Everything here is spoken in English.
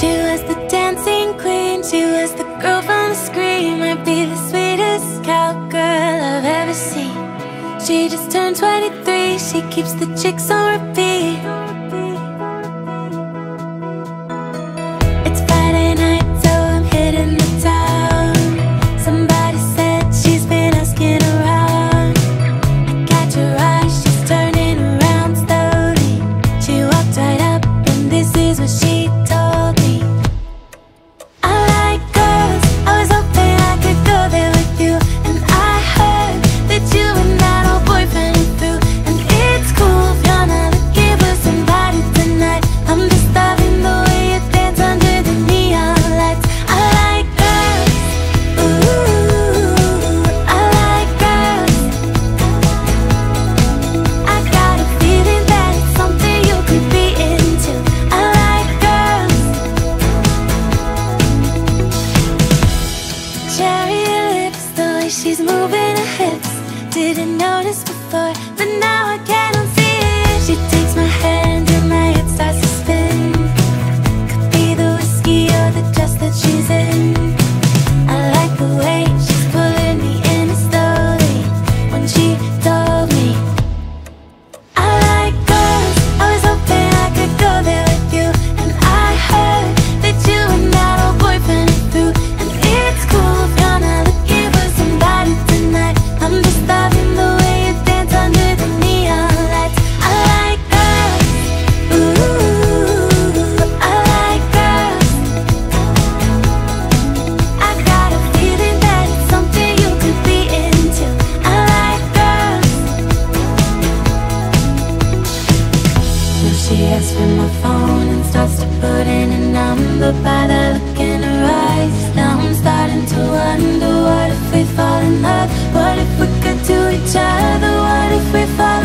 She was the dancing queen, she was the girl from the screen. Might be the sweetest cowgirl I've ever seen. She just turned 23, she keeps the chicks on repeat. It's Friday night, so I'm hitting the town. Somebody said she's been asking around. I catch her eye, she's turning around slowly. She walked right up, and this is what she Didn't before, but now I can't asks for my phone and starts to put in a number by the look in her eyes. Now I'm starting to wonder what if we fall in love? What if we could do each other? What if we fall